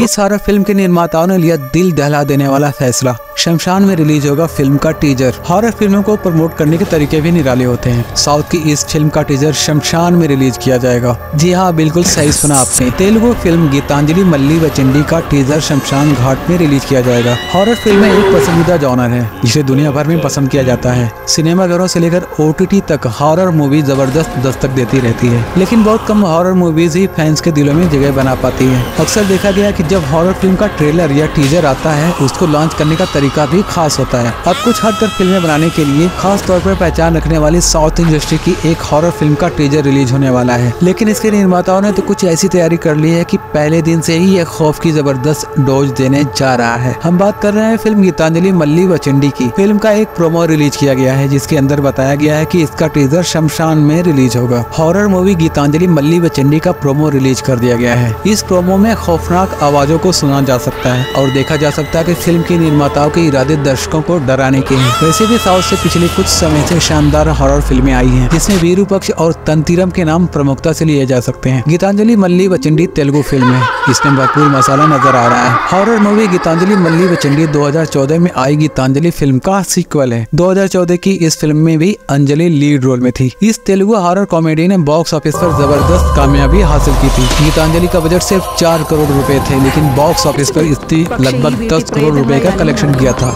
इस horror film के निर्माताओं ने लिया दिल दहला देने वाला फैसला। शमशान में रिलीज़ होगा फ़िल्म का टीजर। हॉरर फ़िल्मों को प्रमोट करने के तरीके भी निराले होते हैं। साउथ की इस फ़िल्म का टीजर शमशान में रिलीज़ किया जाएगा। जी हाँ बिल्कुल सही सुना आपने। तेलुगु फ़िल्म गीतांजलि मल्ली वचंडी का टीजर शमशान घाट में रिलीज़ किया जाएगा। हॉरर फ़िल्म एक पसंदीदा जॉनर है, जिसे दुनिया भर में पसंद किया जाता है। सिनेमाघरों से लेकर ओटीटी तक हॉरर मूवी ज़बरदस्त दस्तक देती रहती है। लेकिन बहुत कम हॉरर मूवीज़ ही फैंस के दिलों में जगह बना पाती है। अक्सर देखा गया की जब हॉरर फ़िल्म का ट्रेलर या टीजर आता है, उसको लॉन्च करने का तरीका भी खास होता है। अब कुछ हद तक फ़िल्में बनाने के लिए खास तौर पर पहचान रखने वाली साउथ इंडस्ट्री की एक हॉरर फ़िल्म का टीजर रिलीज़ होने वाला है। लेकिन इसके निर्माताओं ने तो कुछ ऐसी तैयारी कर ली है कि पहले दिन से ही ये खौफ की ज़बरदस्त डोज देने जा रहा है। हम बात कर रहे हैं फ़िल्म गीतांजलि मल्ली व चंडी की। फ़िल्म का एक प्रोमो रिलीज़ किया गया है, जिसके अंदर बताया गया है की इसका टीजर शमशान में रिलीज़ होगा। हॉरर मूवी गीतांजलि मल्ली व चंडी का प्रोमो रिलीज़ कर दिया गया है। इस प्रोमो में खौफनाक आवाजों को सुना जा सकता है और देखा जा सकता है कि फ़िल्म के निर्माताओं के इरादे दर्शकों को डराने के हैं। वैसे भी साउथ से पिछले कुछ समय से शानदार हॉरर फ़िल्में आई हैं जिसमें वीरू पक्ष और तंतिरम के नाम प्रमुखता से लिए जा सकते हैं। गीतांजलि मल्ली व चंडी तेलुगु फ़िल्म है इसमें भरपूर मसाला नज़र आ रहा है। हॉरर मूवी गीतांजलि मल्ली व चंडी 2014 में आई गीतांजलि फ़िल्म का सीक्वल है। 2014 की इस फ़िल्म में भी अंजलि लीड रोल में थी। इस तेलुगु हॉरर कॉमेडी ने बॉक्स ऑफ़िस पर ज़बरदस्त कामयाबी हासिल की थी। गीतांजलि का बजट सिर्फ़ चार करोड़ रुपए थे लेकिन बॉक्स ऑफ़िस पर इसने लगभग दस करोड़ रुपए का कलेक्शन किया था।